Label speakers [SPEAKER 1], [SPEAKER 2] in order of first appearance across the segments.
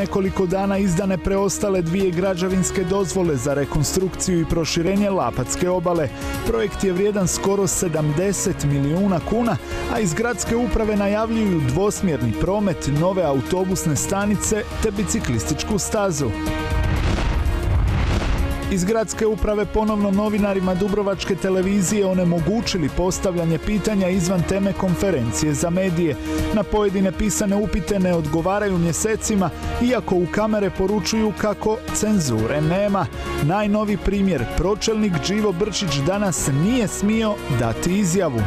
[SPEAKER 1] Nekoliko dana izdane preostale dvije građevinske dozvole za rekonstrukciju i proširenje Lapatske obale. Projekt je vrijedan skoro 70 milijuna kuna, a iz gradske uprave najavljuju dvosmjerni promet, nove autobusne stanice te biciklističku stazu. Iz gradske uprave ponovno novinarima Dubrovačke televizije onemogućili postavljanje pitanja izvan teme konferencije za medije. Na pojedine pisane upite ne odgovaraju mjesecima, iako u kamere poručuju kako cenzure nema. Najnovi primjer, pročelnik Đivo Brčić danas nije smio dati izjavu.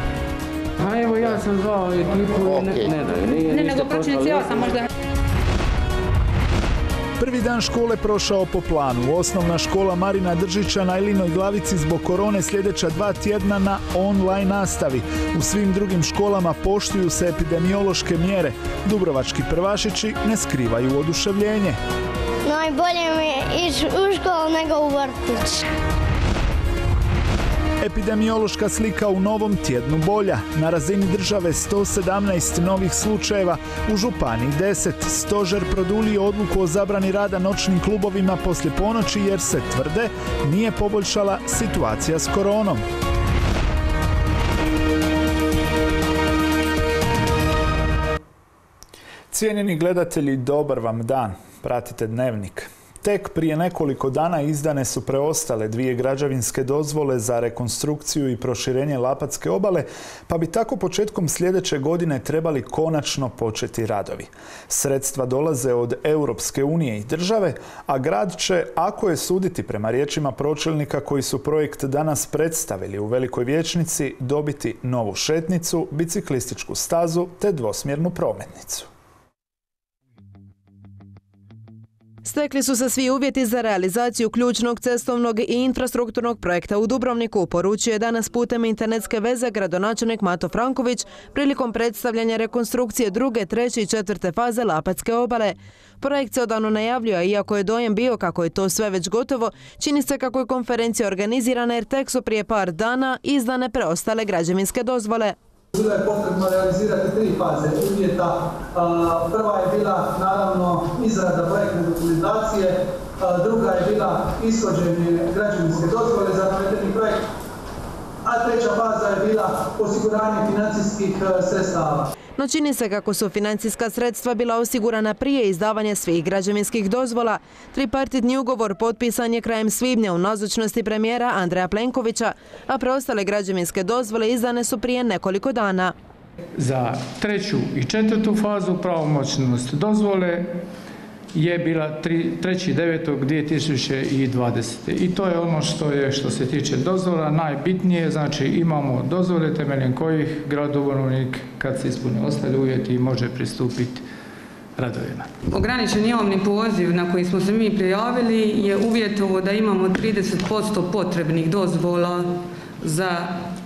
[SPEAKER 2] A evo ja sam zvao ekipu i ne, ne,
[SPEAKER 3] Ne, pročelnici
[SPEAKER 2] poslali.
[SPEAKER 3] ja sam možda
[SPEAKER 1] Prvi dan škole prošao po planu. Osnovna škola Marina Držića na Ilinoj glavici zbog korone sljedeća dva tjedna na online nastavi. U svim drugim školama poštuju se epidemiološke mjere. Dubrovački prvašići ne skrivaju oduševljenje.
[SPEAKER 4] Najbolje mi je ići u školu nego u vrtić.
[SPEAKER 1] Epidemiološka slika u novom tjednu bolja. Na razini države 117 novih slučajeva, u Županiji 10. Stožer produlio odluku o zabrani rada noćnim klubovima poslije ponoći jer se tvrde nije poboljšala situacija s koronom. Cijenjeni gledatelji, dobar vam dan. Pratite dnevnik. Tek prije nekoliko dana izdane su preostale dvije građevinske dozvole za rekonstrukciju i proširenje Lapatske obale, pa bi tako početkom sljedeće godine trebali konačno početi radovi. Sredstva dolaze od Europske unije i države, a grad će, ako je suditi prema riječima pročelnika koji su projekt danas predstavili u Velikoj vijećnici, dobiti novu šetnicu, biciklističku stazu te dvosmjernu prometnicu.
[SPEAKER 5] Stekli su se svi uvjeti za realizaciju ključnog cestovnog i infrastrukturnog projekta u Dubrovniku, poručio je danas putem internetske veze gradonačelnik Mato Franković prilikom predstavljanja rekonstrukcije druge, treće i četvrte faze Lapatske obale. Projekt se odavno najavljuje, iako je dojem bio kako je to sve već gotovo, čini se kako je konferencija organizirana jer tek su prije par dana izdane preostale građevinske dozvole.
[SPEAKER 6] Bilo je potrebno realizirati tri faze uvjeta. Prva je bila naravno izrada projektne dokumentacije, druga je bila ishođenje građevinske dozvole za navedeni projekt, a treća faza je bila osiguranje financijskih e, sredstava.
[SPEAKER 5] No čini se kako su financijska sredstva bila osigurana prije izdavanja svih građevinskih dozvola. Tripartitni ugovor potpisan je krajem svibnja u nazočnosti premijera Andreja Plenkovića, a preostale građevinske dozvole izdane su prije nekoliko dana.
[SPEAKER 7] Za treću i četvrtu fazu pravomoćnost dozvole je bila 3.9.2020. I to je ono što je što se tiče dozvola najbitnije, znači imamo dozvole temeljem kojih grad Dubrovnik kad se ispune ostali uvjeti može pristupiti radovima.
[SPEAKER 3] ograničen javni poziv na koji smo se mi prijavili je uvjetovo da imamo 30% potrebnih dozvola za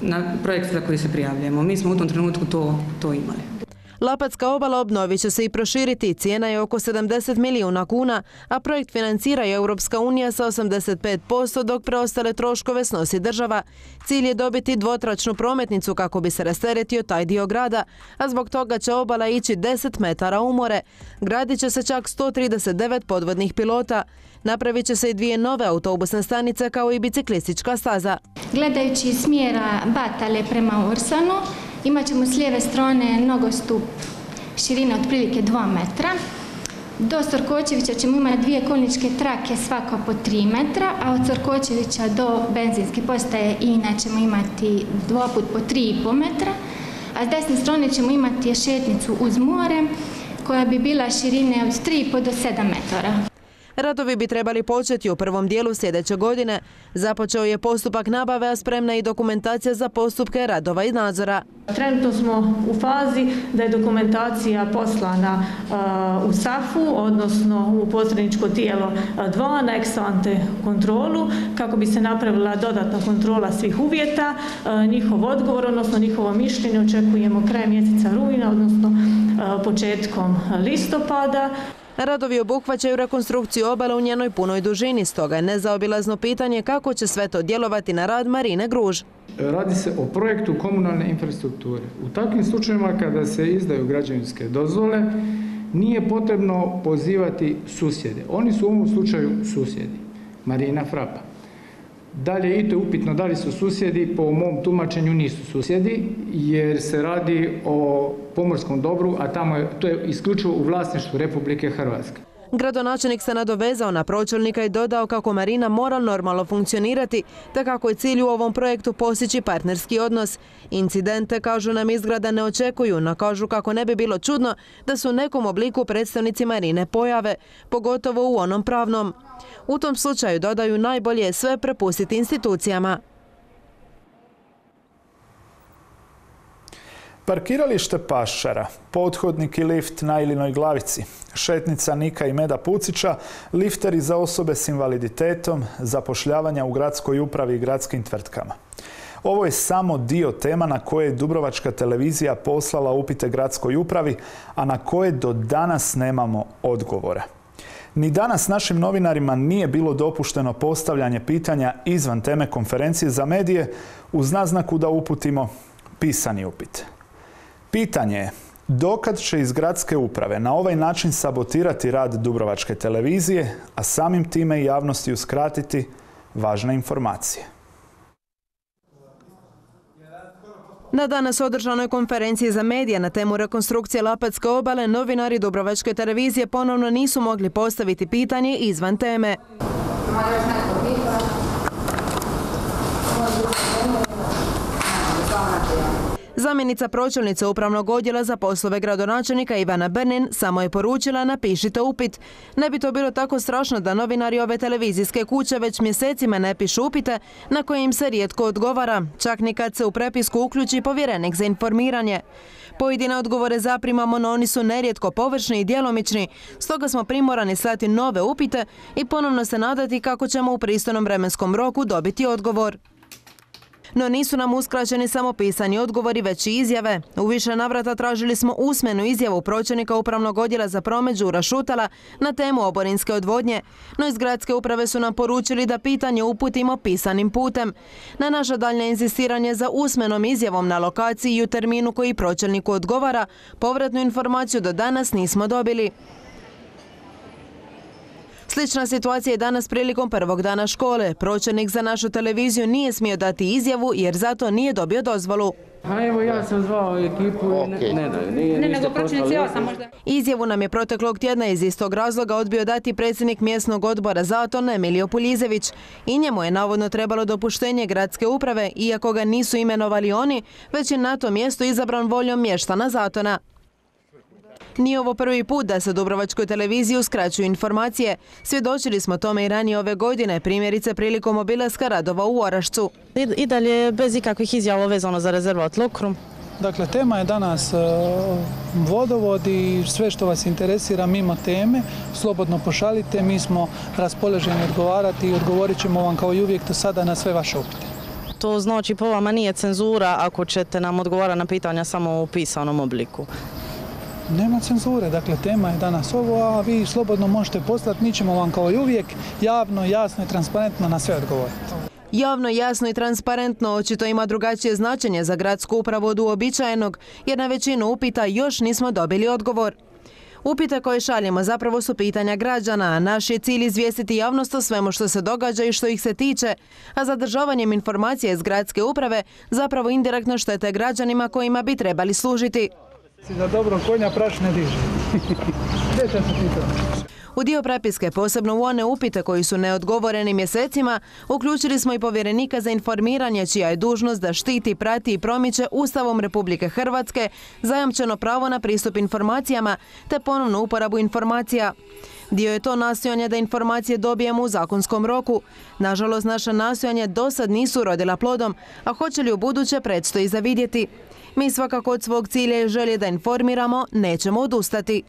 [SPEAKER 3] na projekt za koji se prijavljujemo. Mi smo u tom trenutku to, to imali.
[SPEAKER 5] Lapatska obala obnovit će se i proširiti, cijena je oko 70 milijuna kuna, a projekt financira i Europska unija sa 85%, dok preostale troškove snosi država. Cilj je dobiti dvotračnu prometnicu kako bi se rasteretio taj dio grada, a zbog toga će obala ići 10 metara u more. Gradit će se čak 139 podvodnih pilota. Napravit će se i dvije nove autobusne stanice kao i biciklistička staza.
[SPEAKER 8] Gledajući smjera Batale prema Ursanu, imat ćemo s lijeve strane nogostup širine otprilike 2 metra. Do Sorkočevića ćemo imati dvije kolničke trake svaka po 3 metra, a od Sorkočevića do benzinske postaje INA ćemo imati dva put po 3,5 metra, a s desne strane ćemo imati šetnicu uz more koja bi bila širine od 3,5 do 7 metara.
[SPEAKER 5] Radovi bi trebali početi u prvom dijelu sljedeće godine. Započeo je postupak nabave, a spremna i dokumentacija za postupke radova i nadzora.
[SPEAKER 9] Trenutno smo u fazi da je dokumentacija poslana a, u SAFU, odnosno u posredničko tijelo 2 na ex ante kontrolu, kako bi se napravila dodatna kontrola svih uvjeta, a, njihov odgovor, odnosno njihovo mišljenje očekujemo krajem mjeseca rujna, odnosno početkom listopada.
[SPEAKER 5] Radovi obuhvaćaju rekonstrukciju obale u njenoj punoj dužini, stoga je nezaobilazno pitanje kako će sve to djelovati na rad Marine Gruž.
[SPEAKER 7] Radi se o projektu komunalne infrastrukture. U takvim slučajevima kada se izdaju građevinske dozvole, nije potrebno pozivati susjede. Oni su u ovom slučaju susjedi. Marina Frapa. Dalje i to je upitno da li su susjedi, po mom tumačenju nisu susjedi, jer se radi o pomorskom dobru, a tamo je, to je isključivo u vlasništvu Republike Hrvatske.
[SPEAKER 5] Gradonačelnik se nadovezao na pročelnika i dodao kako Marina mora normalno funkcionirati, te kako je cilj u ovom projektu postići partnerski odnos. Incidente, kažu nam izgrada, ne očekuju, no kažu kako ne bi bilo čudno da su u nekom obliku predstavnici Marine pojave, pogotovo u onom pravnom. U tom slučaju dodaju najbolje sve prepustiti institucijama.
[SPEAKER 1] Parkiralište Pašara, pothodnik i lift na Ilinoj glavici, šetnica Nika i Meda Pucića, lifteri za osobe s invaliditetom, zapošljavanja u gradskoj upravi i gradskim tvrtkama. Ovo je samo dio tema na koje je Dubrovačka televizija poslala upite gradskoj upravi, a na koje do danas nemamo odgovora. Ni danas našim novinarima nije bilo dopušteno postavljanje pitanja izvan teme konferencije za medije uz naznaku da uputimo pisani upit. Pitanje je dokad će iz gradske uprave na ovaj način sabotirati rad Dubrovačke televizije, a samim time i javnosti uskratiti važne informacije.
[SPEAKER 5] Na danas održanoj konferenciji za medije na temu rekonstrukcije Lapatske obale, novinari Dubrovačke televizije ponovno nisu mogli postaviti pitanje izvan teme. Zamjenica pročelnice upravnog odjela za poslove gradonačelnika Ivana Bernin samo je poručila napišite upit. Ne bi to bilo tako strašno da novinari ove televizijske kuće već mjesecima ne pišu upite na koje im se rijetko odgovara, čak ni kad se u prepisku uključi povjerenik za informiranje. Pojedine odgovore zaprimamo, no oni su nerijetko površni i djelomični, stoga smo primorani slati nove upite i ponovno se nadati kako ćemo u pristojnom vremenskom roku dobiti odgovor. No nisu nam uskraćeni samo pisani odgovori, već i izjave. U više navrata tražili smo usmenu izjavu pročelnika Upravnog odjela za promet Đura Šutala na temu oborinske odvodnje, no iz gradske uprave su nam poručili da pitanje uputimo pisanim putem. Na naše daljne insistiranje za usmenom izjavom na lokaciji i u terminu koji pročelniku odgovara, povratnu informaciju do danas nismo dobili. Slična situacija je danas prilikom prvog dana škole. Pročelnik za našu televiziju nije smio dati izjavu jer zato nije dobio dozvolu.
[SPEAKER 2] A evo ja sam zvao ekipu i ne, ne, ne, nije
[SPEAKER 10] Ne,
[SPEAKER 2] ništa
[SPEAKER 10] nego pročelnici ja
[SPEAKER 2] poslali.
[SPEAKER 10] sam možda.
[SPEAKER 5] Izjavu nam je proteklog tjedna iz istog razloga odbio dati predsjednik mjesnog odbora Zaton Emilio Puljizević. I njemu je navodno trebalo dopuštenje gradske uprave, iako ga nisu imenovali oni, već je na to mjesto izabran voljom mještana Zatona. Nije ovo prvi put da se Dubrovačkoj televiziji uskraćuju informacije. Svjedočili smo tome i ranije ove godine, primjerice prilikom obilaska radova u Orašcu.
[SPEAKER 10] I, I dalje bez ikakvih izjava vezano za rezervat Lokrum.
[SPEAKER 11] Dakle, tema je danas e, vodovod i sve što vas interesira mimo teme, slobodno pošalite, mi smo raspoloženi odgovarati i odgovorit ćemo vam kao i uvijek do sada na sve vaše upite.
[SPEAKER 10] To znači po vama nije cenzura ako ćete nam odgovarati na pitanja samo u pisanom obliku.
[SPEAKER 11] Nema cenzure, dakle tema je danas ovo, a vi slobodno možete poslati, mi ćemo vam kao i uvijek javno, jasno i transparentno na sve odgovoriti.
[SPEAKER 5] Javno, jasno i transparentno očito ima drugačije značenje za gradsku upravu od uobičajenog, jer na većinu upita još nismo dobili odgovor. Upite koje šaljemo zapravo su pitanja građana, a naš je cilj izvijestiti javnost o svemu što se događa i što ih se tiče, a zadržavanjem informacije iz gradske uprave zapravo indirektno štete građanima kojima bi trebali služiti.
[SPEAKER 11] Za dobro konja praš ne diže. Sjećam se ti to.
[SPEAKER 5] U dio prepiske, posebno u one upite koji su neodgovoreni mjesecima, uključili smo i povjerenika za informiranje, čija je dužnost da štiti, prati i promiče Ustavom Republike Hrvatske zajamčeno pravo na pristup informacijama te ponovnu uporabu informacija. Dio je to nastojanje da informacije dobijemo u zakonskom roku. Nažalost, naša nastojanja do sad nisu rodila plodom, a hoće li u buduće predstoji za vidjeti. Mi svakako od svog cilja i želje da informiramo nećemo odustati.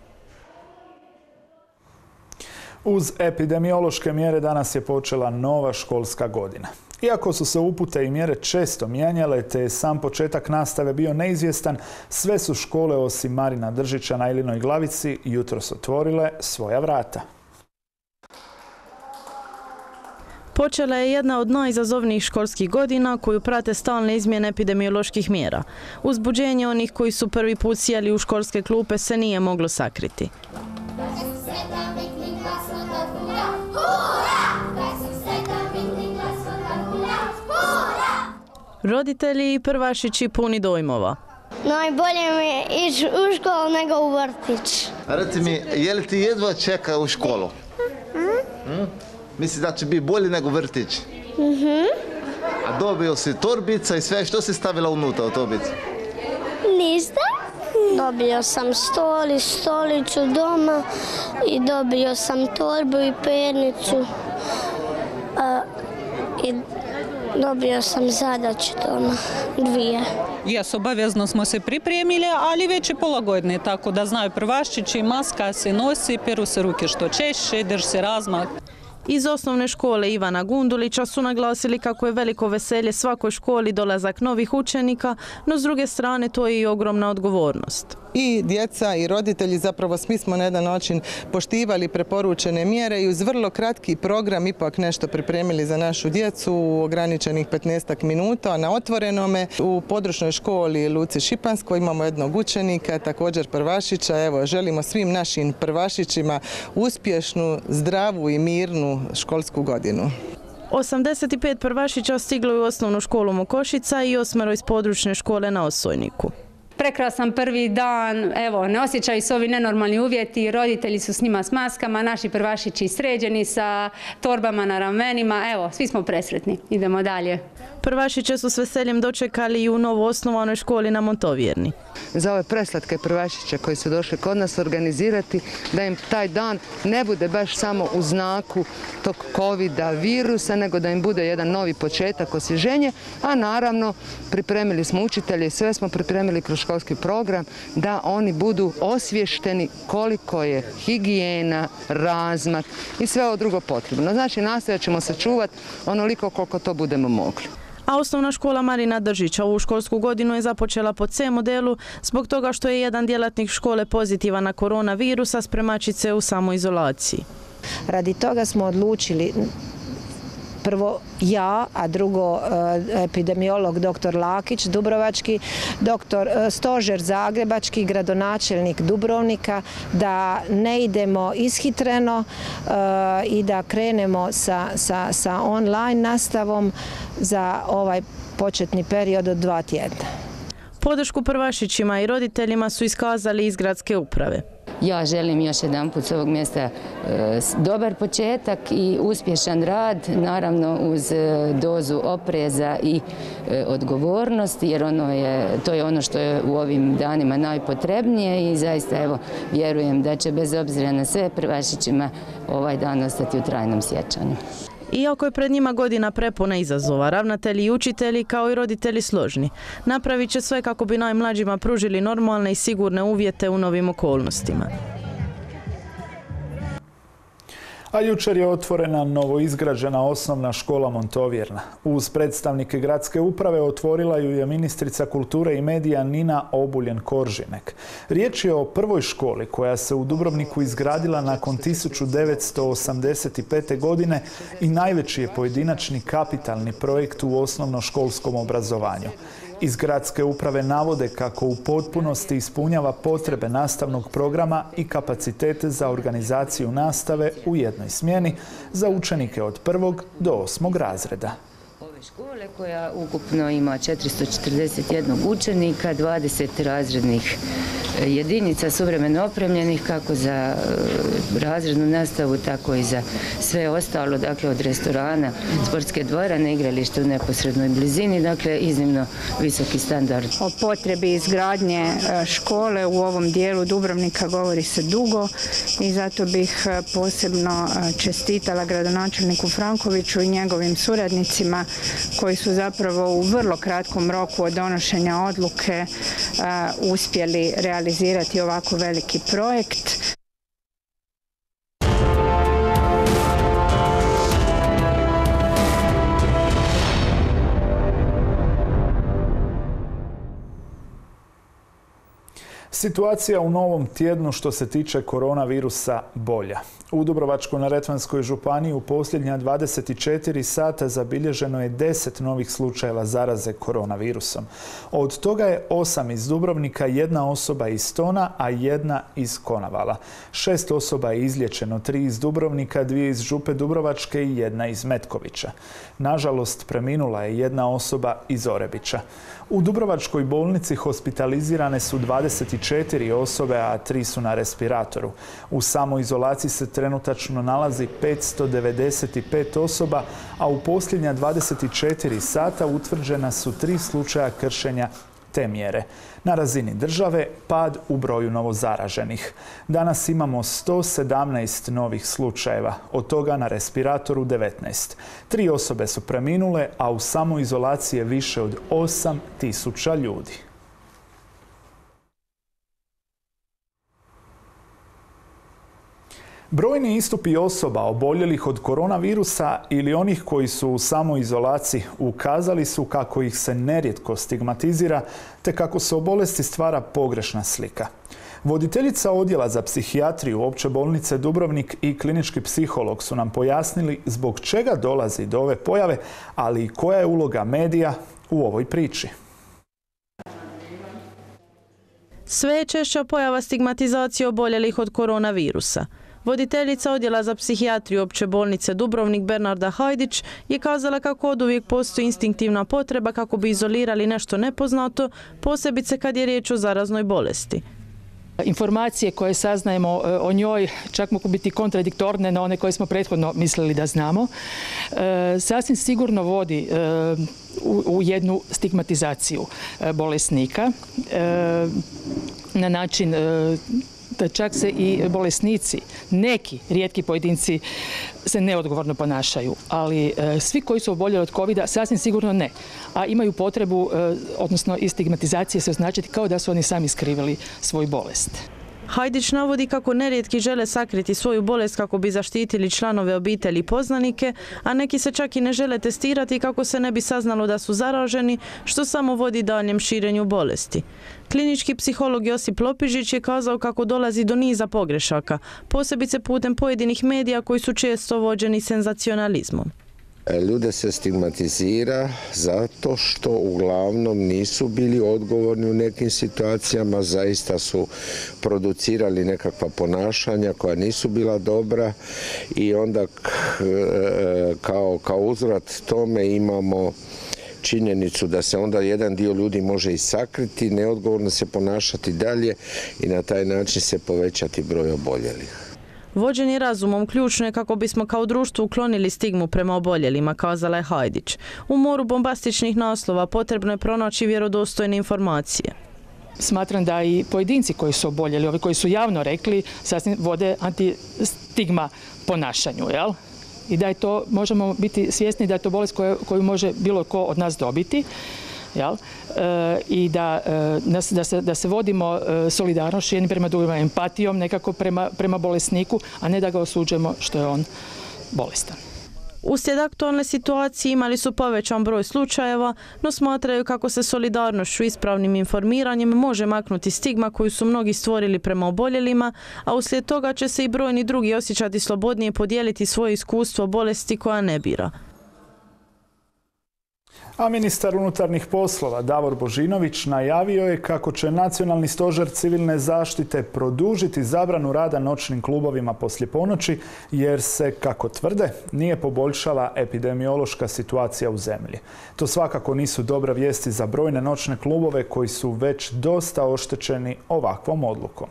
[SPEAKER 1] Uz epidemiološke mjere danas je počela nova školska godina. Iako su se upute i mjere često mijenjale, te je sam početak nastave bio neizvjestan, sve su škole osim Marina Držića na Ilinoj glavici jutros otvorile svoja vrata.
[SPEAKER 10] Počela je jedna od najizazovnijih školskih godina koju prate stalne izmjene epidemioloških mjera. Uzbuđenje onih koji su prvi put sjeli u školske klupe se nije moglo sakriti. Roditelji i prvašići puni dojmova.
[SPEAKER 4] Najbolje mi je ići u školu nego u vrtić.
[SPEAKER 12] Reci mi, je li ti jedva čeka u školu? Mm? Misli da će biti bolje nego vrtić?
[SPEAKER 4] Mhm.
[SPEAKER 12] A dobio si torbica i sve, što si stavila unutra u torbicu?
[SPEAKER 4] Ništa. Dobio sam stol i stolicu doma i dobio sam torbu i pernicu. A, I dobio sam zadaću doma, dvije.
[SPEAKER 13] Jes, obavezno smo se pripremili, ali već je pola godine, tako da znaju prvaščići, maska se nosi, peru se ruke što češće, drž se razmak.
[SPEAKER 10] Iz osnovne škole Ivana Gundulića su naglasili kako je veliko veselje svakoj školi dolazak novih učenika, no s druge strane to je i ogromna odgovornost.
[SPEAKER 14] I djeca i roditelji zapravo svi smo na jedan način poštivali preporučene mjere i uz vrlo kratki program ipak nešto pripremili za našu djecu u ograničenih 15 minuta na otvorenome. U područnoj školi Luci Šipanskoj imamo jednog učenika, također prvašića. Evo, želimo svim našim prvašićima uspješnu, zdravu i mirnu školsku godinu.
[SPEAKER 10] 85 prvašića stiglo je u osnovnu školu Mokošica i osmero iz područne škole na Osojniku.
[SPEAKER 15] Prekrasan prvi dan, evo, ne osjećaju se ovi nenormalni uvjeti, roditelji su s njima s maskama, naši prvašići sređeni sa torbama na ramenima, evo, svi smo presretni. Idemo dalje.
[SPEAKER 10] Prvašiće su s veseljem dočekali i u novo osnovanoj školi na Montovjerni.
[SPEAKER 16] Za ove preslatke prvašiće koji su došli kod nas organizirati, da im taj dan ne bude baš samo u znaku tog covida virusa, nego da im bude jedan novi početak osvježenje, a naravno pripremili smo učitelje i sve smo pripremili kroz školski program da oni budu osvješteni koliko je higijena, razmak i sve ovo drugo potrebno. Znači nastojat ćemo se čuvati onoliko koliko to budemo mogli.
[SPEAKER 10] A osnovna škola Marina Držića ovu školsku godinu je započela po C modelu zbog toga što je jedan djelatnik škole pozitivan na koronavirus, a spremačice u samoizolaciji.
[SPEAKER 17] Radi toga smo odlučili prvo ja, a drugo e, epidemiolog dr. Lakić Dubrovački, dr. e, Stožer Zagrebački, gradonačelnik Dubrovnika, da ne idemo ishitreno e, i da krenemo sa, sa, sa online nastavom za ovaj početni period od dva tjedna.
[SPEAKER 10] Podršku prvašićima i roditeljima su iskazali iz gradske uprave.
[SPEAKER 18] Ja želim još jedan put s ovog mjesta e, dobar početak i uspješan rad, naravno uz e, dozu opreza i e, odgovornosti, jer ono to je ono što je u ovim danima najpotrebnije i zaista evo vjerujem da će bez obzira na sve prvašićima ovaj dan ostati u trajnom sjećanju.
[SPEAKER 10] Iako je pred njima godina prepuna izazova, ravnatelji i učitelji kao i roditelji složni. Napravit će sve kako bi najmlađima pružili normalne i sigurne uvjete u novim okolnostima.
[SPEAKER 1] A jučer je otvorena novoizgrađena osnovna škola Montovjerna. Uz predstavnike gradske uprave otvorila ju je ministrica kulture i medija Nina Obuljen-Koržinek. Riječ je o prvoj školi koja se u Dubrovniku izgradila nakon 1985. godine i najveći je pojedinačni kapitalni projekt u osnovnoškolskom obrazovanju. Iz gradske uprave navode kako u potpunosti ispunjava potrebe nastavnog programa i kapacitete za organizaciju nastave u jednoj smjeni za učenike od prvog do osmog razreda
[SPEAKER 18] škole koja ukupno ima 441 učenika, 20 razrednih e, jedinica suvremeno opremljenih kako za e, razrednu nastavu, tako i za sve ostalo, dakle od restorana, sportske dvorane, igralište u neposrednoj blizini, dakle iznimno visoki standard.
[SPEAKER 19] O potrebi izgradnje e, škole u ovom dijelu Dubrovnika govori se dugo i zato bih posebno čestitala gradonačelniku Frankoviću i njegovim suradnicima koji su zapravo u vrlo kratkom roku od donošenja odluke uspjeli realizirati ovako veliki projekt.
[SPEAKER 1] Situacija u novom tjednu što se tiče koronavirusa bolja. U Dubrovačko-neretvanskoj županiji u posljednja 24 sata zabilježeno je 10 novih slučajeva zaraze koronavirusom. Od toga je 8 iz Dubrovnika, jedna osoba iz Tona, a jedna iz Konavala. Šest osoba je izlječeno, tri iz Dubrovnika, dvije iz Župe Dubrovačke i jedna iz Metkovića. Nažalost, preminula je jedna osoba iz Orebića. U Dubrovačkoj bolnici hospitalizirane su 24 osobe, a tri su na respiratoru. U samoizolaciji se trenutačno nalazi 595 osoba, a u posljednja 24 sata utvrđena su tri slučaja kršenja te mjere. Na razini države pad u broju novozaraženih. Danas imamo 117 novih slučajeva, od toga na respiratoru 19. Tri osobe su preminule, a u samoizolaciji je više od 8000 ljudi. Brojni istupi osoba oboljelih od koronavirusa ili onih koji su u samoizolaciji ukazali su kako ih se nerijetko stigmatizira te kako se o bolesti stvara pogrešna slika. Voditeljica odjela za psihijatriju opće bolnice Dubrovnik i klinički psiholog su nam pojasnili zbog čega dolazi do ove pojave, ali i koja je uloga medija u ovoj priči.
[SPEAKER 10] Sve je češća pojava stigmatizacije oboljelih od koronavirusa. Voditeljica odjela za psihijatriju opće bolnice Dubrovnik Bernarda Hajdić je kazala kako od uvijek postoji instinktivna potreba kako bi izolirali nešto nepoznato, posebice kad je riječ o zaraznoj bolesti.
[SPEAKER 20] Informacije koje saznajemo e, o njoj čak mogu biti kontradiktorne na one koje smo prethodno mislili da znamo. E, sasvim sigurno vodi e, u jednu stigmatizaciju bolesnika na način čak se i bolesnici, neki rijetki pojedinci se neodgovorno ponašaju, ali e, svi koji su oboljeli od covid sasvim sigurno ne, a imaju potrebu, e, odnosno i stigmatizacije se označiti kao da su oni sami skrivili svoju bolest.
[SPEAKER 10] Hajdić navodi kako nerijetki žele sakriti svoju bolest kako bi zaštitili članove obitelji i poznanike, a neki se čak i ne žele testirati kako se ne bi saznalo da su zaraženi, što samo vodi daljem širenju bolesti. Klinički psiholog Josip Lopižić je kazao kako dolazi do niza pogrešaka, posebice putem pojedinih medija koji su često vođeni senzacionalizmom.
[SPEAKER 21] E, ljude se stigmatizira zato što uglavnom nisu bili odgovorni u nekim situacijama, zaista su producirali nekakva ponašanja koja nisu bila dobra i onda e, kao, kao uzvrat tome imamo činjenicu da se onda jedan dio ljudi može i sakriti, neodgovorno se ponašati dalje i na taj način se povećati broj oboljelih.
[SPEAKER 10] Vođenje razumom ključno je kako bismo kao društvo uklonili stigmu prema oboljelima, kazala je Hajdić. U moru bombastičnih naslova potrebno je pronaći vjerodostojne informacije.
[SPEAKER 20] Smatram da i pojedinci koji su oboljeli, ovi koji su javno rekli, sasvim vode antistigma ponašanju, jel? I da je to, možemo biti svjesni da je to bolest koju, koju može bilo ko od nas dobiti E, i da, e, da, se, vodimo e, solidarnošću jednim prema drugima, empatijom nekako prema, prema bolesniku, a ne da ga osuđujemo što je on bolestan.
[SPEAKER 10] Uslijed aktualne situacije imali su povećan broj slučajeva, no smatraju kako se solidarnošću ispravnim informiranjem može maknuti stigma koju su mnogi stvorili prema oboljelima, a uslijed toga će se i brojni drugi osjećati slobodnije podijeliti svoje iskustvo bolesti koja ne bira.
[SPEAKER 1] A ministar unutarnjih poslova Davor Božinović najavio je kako će Nacionalni stožer civilne zaštite produžiti zabranu rada noćnim klubovima poslije ponoći jer se, kako tvrde, nije poboljšala epidemiološka situacija u zemlji. To svakako nisu dobra vijesti za brojne noćne klubove koji su već dosta oštećeni ovakvom odlukom.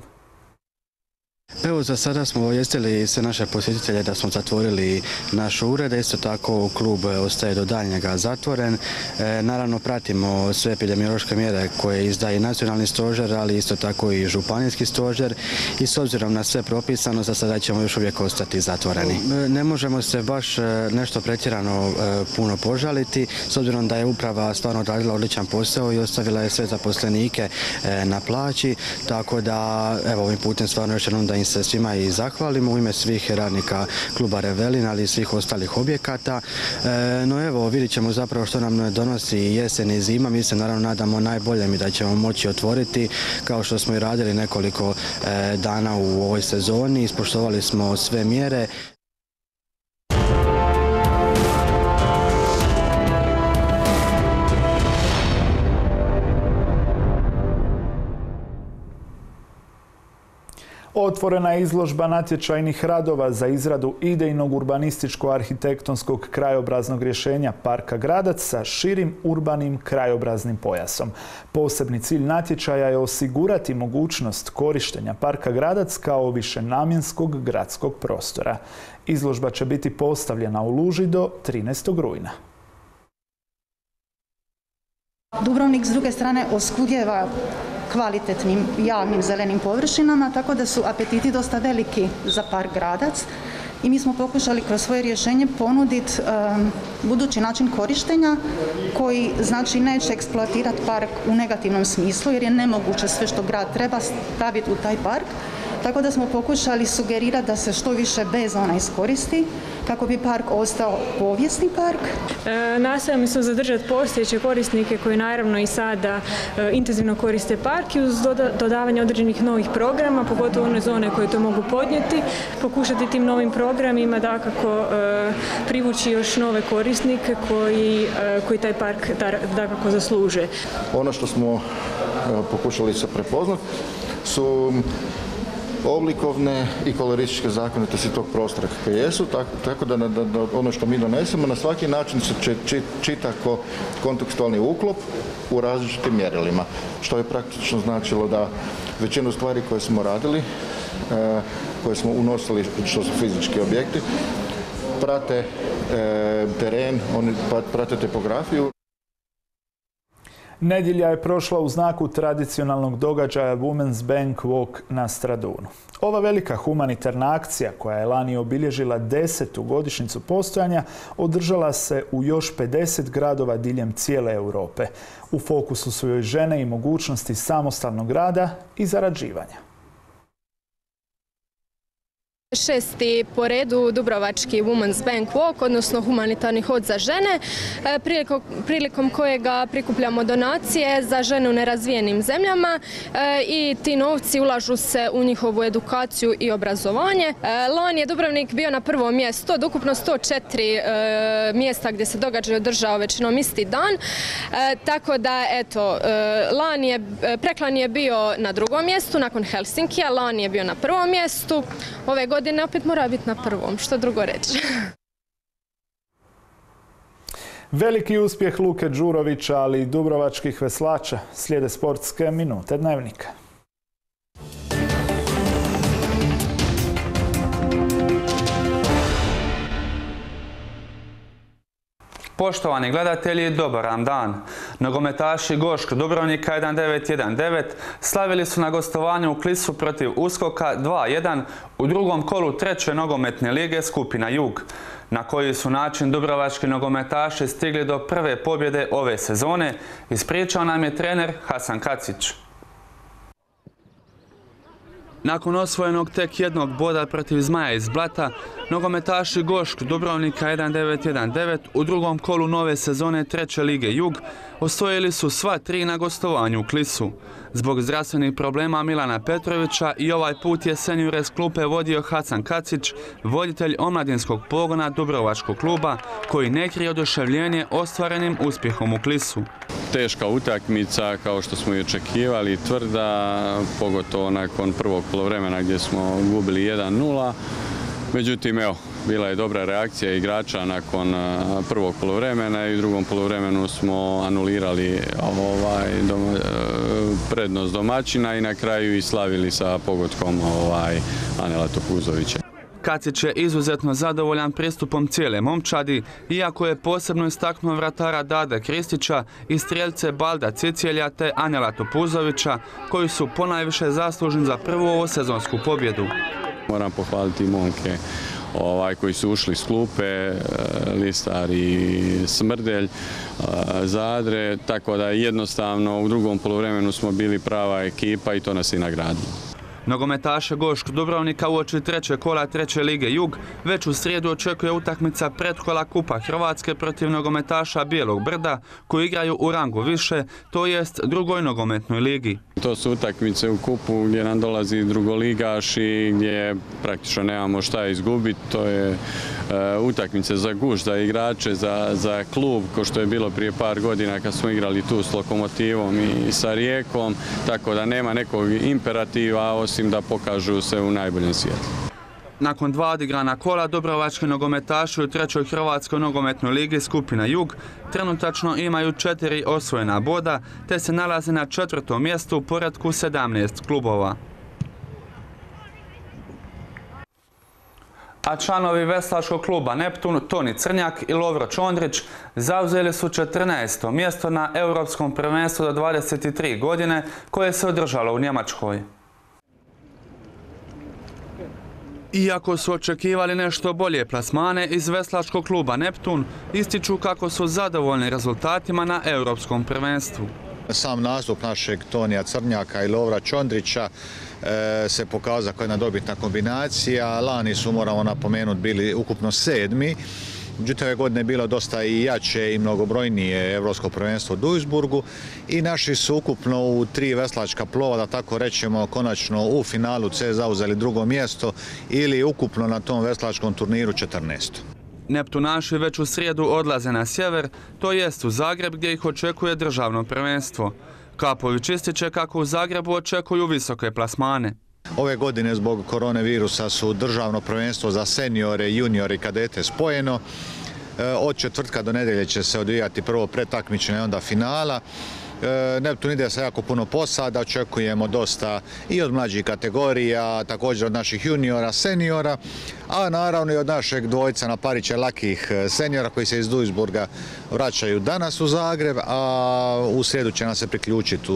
[SPEAKER 22] Evo za sada smo ojestili sve naše posjetitelje da smo zatvorili naš ured, isto tako klub ostaje do daljnjega zatvoren. E, naravno pratimo sve epidemiološke mjere koje izdaje nacionalni stožer, ali isto tako i županijski stožer i s obzirom na sve propisano za sada ćemo još uvijek ostati zatvoreni. E, ne možemo se baš e, nešto pretjerano puno požaliti, s obzirom da je uprava stvarno odradila odličan posao i ostavila je sve zaposlenike na plaći, tako da evo ovim putem stvarno još jednom da im se svima i zahvalimo u ime svih radnika kluba Revelin, ali i svih ostalih objekata. No evo, vidjet ćemo zapravo što nam donosi jesen i zima. Mi se naravno nadamo najboljem i da ćemo moći otvoriti kao što smo i radili nekoliko dana u ovoj sezoni. Ispoštovali smo sve mjere.
[SPEAKER 1] Otvorena je izložba natječajnih radova za izradu idejnog urbanističko-arhitektonskog krajobraznog rješenja Parka Gradac sa širim urbanim krajobraznim pojasom. Posebni cilj natječaja je osigurati mogućnost korištenja Parka Gradac kao višenamjenskog gradskog prostora. Izložba će biti postavljena u Luži do 13. rujna.
[SPEAKER 23] Dubrovnik s druge strane oskudjeva kvalitetnim javnim zelenim površinama, tako da su apetiti dosta veliki za park Gradac i mi smo pokušali kroz svoje rješenje ponuditi budući način korištenja koji znači neće eksploatirati park u negativnom smislu jer je nemoguće sve što grad treba staviti u taj park. Tako da smo pokušali sugerirati da se što više bezona iskoristi kako bi park ostao povijesni park.
[SPEAKER 24] E, nastojimo se zadržati postojeće korisnike koji naravno i sada e, intenzivno koriste park i uz dodavanje određenih novih programa, pogotovo one zone koje to mogu podnijeti, pokušati tim novim programima dakako e, privući još nove korisnike koji, koji taj park dakako zasluže.
[SPEAKER 25] Ono što smo pokušali se prepoznati su oblikovne i kolorističke zakonitosti tog prostora kakve jesu, tako, da, ono što mi donesemo na svaki način se čita kao kontekstualni uklop u različitim mjerilima, što je praktično značilo da većinu stvari koje smo radili, e, koje smo unosili što su fizički objekti, prate e, teren, oni prate topografiju.
[SPEAKER 1] Nedjelja je prošla u znaku tradicionalnog događaja Women's Bank Walk na Stradunu. Ova velika humanitarna akcija koja je lani obilježila desetu godišnjicu postojanja održala se u još 50 gradova diljem cijele Europe. U fokusu su joj žene i mogućnosti samostalnog rada i zarađivanja.
[SPEAKER 26] Šesti po redu Dubrovački Women's Bank Walk, odnosno humanitarni hod za žene, e, prilikom, kojega prikupljamo donacije za žene u nerazvijenim zemljama e, i ti novci ulažu se u njihovu edukaciju i obrazovanje. E, Lani je Dubrovnik bio na prvom mjestu od ukupno 104 mjesta gdje se događaj održao većinom isti dan, tako da eto, lani je, preklani je bio na drugom mjestu nakon Helsinkija, lani je bio na prvom mjestu, ove godine godine opet mora biti na prvom, što drugo reći.
[SPEAKER 1] Veliki uspjeh Luke Đurovića, ali i Dubrovačkih veslača slijede sportske minute dnevnika.
[SPEAKER 27] Poštovani gledatelji, dobar vam dan. Nogometaši Gošk Dubrovnika 1919 slavili su na gostovanju u Klisu protiv Uskoka 2-1 u drugom kolu treće nogometne lige skupina Jug, na koji su način dubrovački nogometaši stigli do prve pobjede ove sezone, ispričao nam je trener Hasan Kacić. Nakon osvojenog tek jednog boda protiv Zmaja iz Blata, nogometaši Gošk Dubrovnika 1919 u drugom kolu nove sezone treće lige Jug osvojili su sva tri na gostovanju u Klisu. Zbog zdravstvenih problema Milana Petrovića i ovaj put je senjure s klupe vodio Hasan Kacić, voditelj omladinskog pogona Dubrovačkog kluba, koji ne krije oduševljenje ostvarenim uspjehom u Klisu.
[SPEAKER 28] Teška utakmica, kao što smo i očekivali, tvrda, pogotovo nakon prvog polovremena gdje smo gubili 1-0. Međutim, evo, bila je dobra reakcija igrača nakon prvog polovremena i u drugom polovremenu smo anulirali ovaj, e, prednost domaćina i na kraju i slavili sa pogodkom ovaj, Anela Topuzovića.
[SPEAKER 27] Kacić je izuzetno zadovoljan pristupom cijele momčadi, iako je posebno istaknuo vratara Dada Kristića i strijelce Balda Cicijelja te Anela Topuzovića, koji su ponajviše zaslužni za prvu ovosezonsku pobjedu.
[SPEAKER 28] Moram pohvaliti momke ovaj, koji su ušli s klupe, e, Listar i Smrdelj, e, Zadre, tako da jednostavno u drugom polovremenu smo bili prava ekipa i to nas i nagradilo.
[SPEAKER 27] Nogometaše Gošk Dubrovnika uoči treće kola treće lige Jug već u srijedu očekuje utakmica pretkola Kupa Hrvatske protiv nogometaša Bijelog Brda koji igraju u rangu više, to jest drugoj nogometnoj ligi.
[SPEAKER 28] To su utakmice u kupu gdje nam dolazi drugoligaš i gdje praktično nemamo šta izgubiti. To je e, utakmice za guš, za igrače, za, za klub, ko što je bilo prije par godina kad smo igrali tu s Lokomotivom i sa Rijekom, tako da nema nekog imperativa osim da pokažu se u najboljem svijetu.
[SPEAKER 27] Nakon dva odigrana kola, Dobrovački nogometaši u trećoj Hrvatskoj nogometnoj ligi skupina Jug trenutačno imaju četiri osvojena boda, te se nalaze na četvrtom mjestu u poredku 17 klubova. A članovi veslačkog kluba Neptun, Toni Crnjak i Lovro Čondrić zauzeli su 14. mjesto na Europskom prvenstvu do 23 godine koje se održalo u Njemačkoj. Iako su očekivali nešto bolje plasmane iz veslačkog kluba Neptun, ističu kako su zadovoljni rezultatima na Europskom prvenstvu.
[SPEAKER 29] Sam nastup našeg Tonija Crnjaka i Lovra Čondrića e, se pokazao kao jedna dobitna kombinacija. Lani su, moramo napomenuti, bili ukupno sedmi. Međutim, ove godine je bilo dosta i jače i mnogobrojnije Evropsko prvenstvo u Duisburgu i naši su ukupno u tri veslačka plova, da tako rećemo, konačno u finalu C zauzeli drugo mjesto ili ukupno na tom veslačkom turniru 14.
[SPEAKER 27] Neptunaši već u srijedu odlaze na sjever, to jest u Zagreb gdje ih očekuje državno prvenstvo. Kapović ističe kako u Zagrebu očekuju visoke plasmane.
[SPEAKER 29] Ove godine zbog koronavirusa su državno prvenstvo za seniore, juniore i kadete spojeno. E, od četvrtka do nedelje će se odvijati prvo pretakmičenje, onda finala. E, Neptun ide sa jako puno posada, očekujemo dosta i od mlađih kategorija, također od naših juniora, seniora, a naravno i od našeg dvojca na Parića lakih e, seniora koji se iz Duisburga vraćaju danas u Zagreb, a u srijedu će nas se priključiti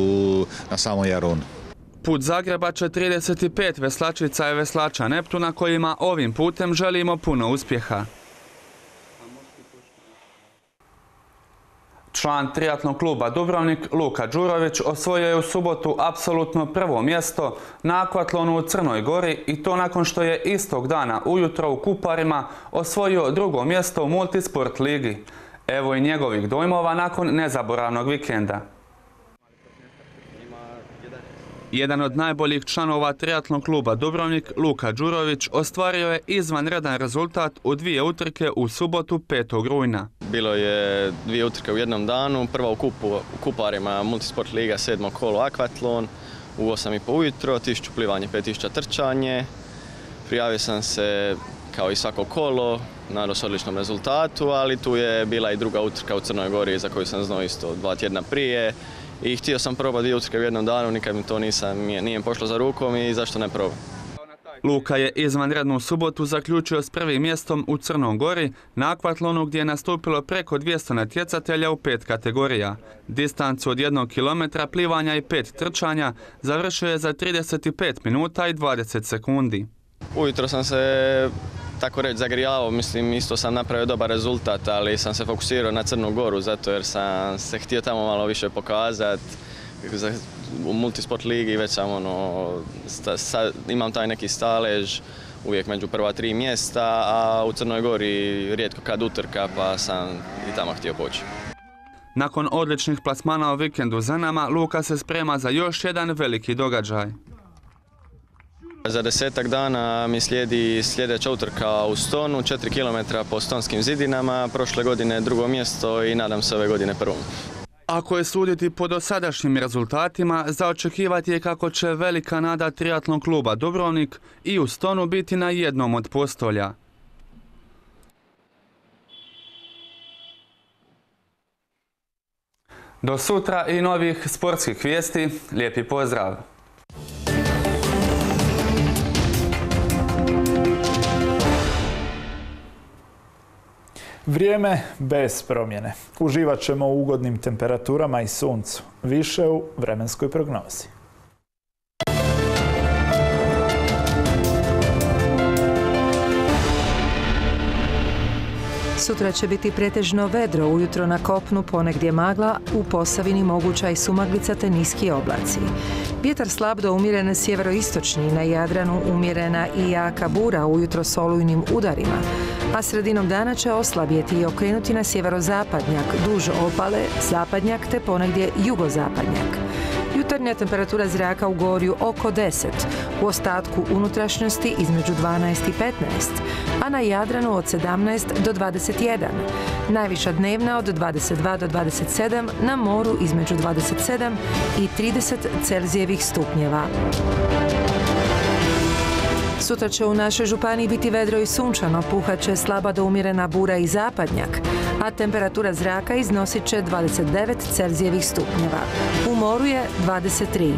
[SPEAKER 29] na samom Jarunu.
[SPEAKER 27] Put Zagreba će 35 veslačica i veslača Neptuna kojima ovim putem želimo puno uspjeha. Član triatlon kluba Dubrovnik Luka Đurović osvojio je u subotu apsolutno prvo mjesto na akvatlonu u Crnoj Gori i to nakon što je istog dana ujutro u Kuparima osvojio drugo mjesto u Multisport ligi. Evo i njegovih dojmova nakon nezaboravnog vikenda. Jedan od najboljih članova triatlon kluba Dubrovnik, Luka Đurović, ostvario je izvanredan rezultat u dvije utrke u subotu 5. rujna.
[SPEAKER 30] Bilo je dvije utrke u jednom danu, prva u, kupu, u Kuparima Multisport Liga 7. kolo Akvatlon u 8.30 ujutro, 1000 plivanje, 5000 trčanje. Prijavio sam se kao i svako kolo, nadao se odličnom rezultatu, ali tu je bila i druga utrka u Crnoj Gori za koju sam znao isto dva tjedna prije i htio sam probati dvije utrke u jednom danu, nikad mi to nisam, nije pošlo za rukom i zašto ne probam.
[SPEAKER 27] Luka je izvanrednu subotu zaključio s prvim mjestom u Crnom Gori na akvatlonu gdje je nastupilo preko 200 natjecatelja u pet kategorija. Distancu od jednog kilometra plivanja i pet trčanja završio je za 35 minuta i 20 sekundi.
[SPEAKER 30] Ujutro sam se tako reći zagrijavao, mislim isto sam napravio dobar rezultat, ali sam se fokusirao na Crnu Goru zato jer sam se htio tamo malo više pokazati. U multisport ligi već sam ono, imam taj neki stalež, uvijek među prva tri mjesta, a u Crnoj Gori rijetko kad utrka pa sam i tamo htio poći.
[SPEAKER 27] Nakon odličnih plasmana u vikendu za nama, Luka se sprema za još jedan veliki događaj.
[SPEAKER 30] Za desetak dana mi slijedi sljedeća utrka u Stonu, 4 km po stonskim zidinama, prošle godine drugo mjesto i nadam se ove godine prvo.
[SPEAKER 27] Ako je suditi po dosadašnjim rezultatima, zaočekivati je kako će velika nada triatlon kluba Dubrovnik i u Stonu biti na jednom od postolja. Do sutra i novih sportskih vijesti. Lijepi pozdrav! Vrijeme bez promjene. Uživat ćemo u ugodnim temperaturama i suncu. Više u vremenskoj prognozi.
[SPEAKER 31] Sutra će biti pretežno vedro, ujutro na kopnu ponegdje magla, u Posavini moguća i sumaglica te niski oblaci. Vjetar slab do umjerene sjeveroistočni, na Jadranu umjerena i jaka bura ujutro s olujnim udarima, a sredinom dana će oslabjeti i okrenuti na sjeverozapadnjak, duž opale, zapadnjak te ponegdje jugozapadnjak. Jutarnja temperatura zraka u gorju oko 10, u ostatku unutrašnjosti između 12 i 15, a na Jadranu od 17 do 21. Najviša dnevna od 22 do 27, na moru između 27 i 30 Celzijevih stupnjeva. Sutra će u našoj županiji biti vedro i sunčano, puhat će slaba do umjerena bura i zapadnjak, a temperatura zraka iznosit će 29 Celzijevih stupnjeva. U moru je 23.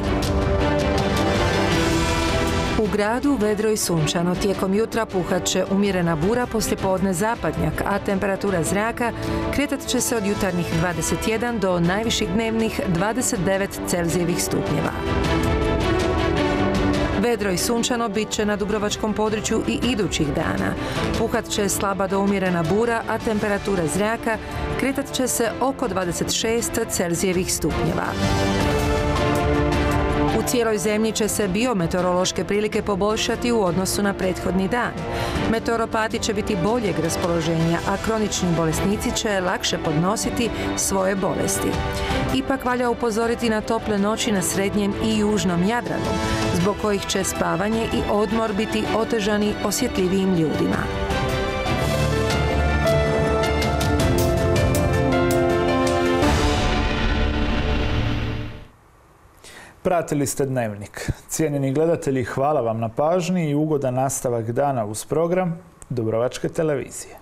[SPEAKER 31] U gradu vedro i sunčano. Tijekom jutra puhat će umjerena bura, podne zapadnjak, a temperatura zraka kretat će se od jutarnjih 21 do najviših dnevnih 29 Celzijevih stupnjeva. Vedro i sunčano bit će na Dubrovačkom području i idućih dana. Puhat će slaba do umjerena bura, a temperatura zraka kretat će se oko 26 Celzijevih stupnjeva. U cijeloj zemlji će se biometeorološke prilike poboljšati u odnosu na prethodni dan. Meteoropati će biti boljeg raspoloženja, a kronični bolesnici će lakše podnositi svoje bolesti. Ipak valja upozoriti na tople noći na srednjem i južnom Jadranu, zbog kojih će spavanje i odmor biti otežani osjetljivijim ljudima.
[SPEAKER 1] Pratili ste Dnevnik. Cijenjeni gledatelji, hvala vam na pažnji i ugodan nastavak dana uz program Dubrovačke televizije.